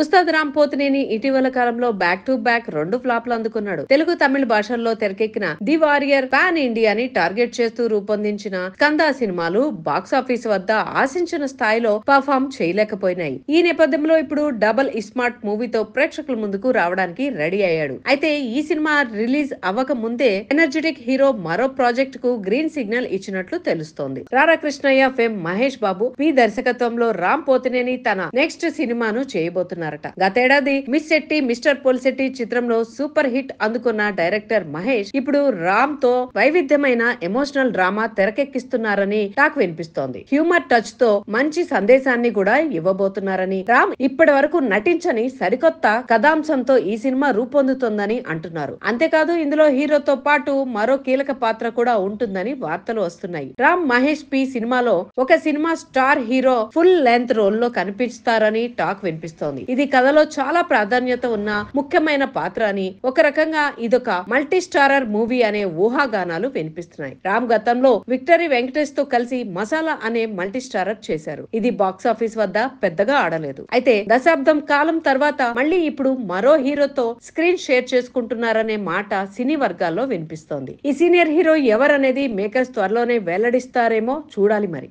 ఉస్తాద్ రామ్ పోతినేని ఇటీవల కాలంలో back to back రెండు ఫ్లాప్లు అందుకున్నాడు. తెలుగు తమిళ భాషల్లో తెరకెక్కిన ది వారియర్ పాన్ ఇండియాని టార్గెట్ చేస్తూ రూపొందించిన కందా సినిమాలు బాక్సాఫీస్ వద్ద ఆశించిన స్థాయిలో పర్ఫామ్ చేయలేకపోయినాయి. ఈ నేపథ్యంలో ఇప్పుడు డబల్ ఇస్మార్ట్ మూవీతో ప్రేక్షకుల ముందుకు రావడానికి రెడీ అయ్యాడు. అయితే ఈ సినిమా రిలీజ్ అవ్వక ముందే ఎనర్జెటిక్ హీరో మరో ప్రాజెక్ట్కు గ్రీన్ సిగ్నల్ ఇచ్చినట్లు తెలుస్తోంది. రారా కృష్ణయ్య ఫేమ్ మహేష్ బాబు మీ దర్శకత్వంలో రామ్ పోతినేని తన నెక్స్ట్ సినిమాను చేయబోతున్నారు. చేస్తున్నారట. గతేడాది మిస్ శెట్టి మిస్టర్ పోల్శెట్టి చిత్రంలో సూపర్ హిట్ అందుకున్న డైరెక్టర్ మహేష్ ఇప్పుడు రామ్తో వైవిధ్యమైన ఎమోషనల్ డ్రామా తెరకెక్కిస్తున్నారని టాక్ వినిపిస్తోంది. హ్యూమర్ టచ్తో మంచి సందేశాన్ని కూడా ఇవ్వబోతున్నారని రామ్ ఇప్పటి వరకు నటించని సరికొత్త కథాంశంతో ఈ సినిమా రూపొందుతోందని అంటున్నారు. అంతేకాదు ఇందులో హీరోతో పాటు మరో కీలక పాత్ర కూడా ఉంటుందని వార్తలు వస్తున్నాయి. రామ్ మహేష్ పి సినిమాలో ఒక cinema star hero full length రోల్లో కనిపిస్తారని టాక్ వినిపిస్తోంది. ఇది కథలో చాలా ప్రాధాన్యత ఉన్న ముఖ్యమైన పాత్ర అని ఒక రకంగా ఇదొక మల్టీ స్టారర్ మూవీ అనే ఊహాగానాలు వినిపిస్తున్నాయి. రామ్ గతంలో విక్టరీ వెంకటేష్తో కలిసి మసాలా అనే మల్టీ స్టారర్ చేశారు. ఇది బాక్స్ ఆఫీస్ వద్ద పెద్దగా ఆడలేదు. అయితే దశాబ్దం కాలం తర్వాత మళ్ళీ ఇప్పుడు మరో హీరోతో స్క్రీన్ షేర్ చేసుకుంటున్నారనే మాట సినీ వర్గాల్లో వినిపిస్తోంది. ఈ సీనియర్ హీరో ఎవరనేది మేకర్స్ త్వరలోనే వెల్లడిస్తారేమో చూడాలి మరి.